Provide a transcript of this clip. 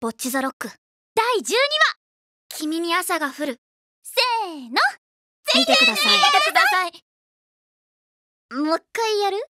ボッチザロック第12話。君に朝が降る。せーの。見てください。見てください。もう一回やる？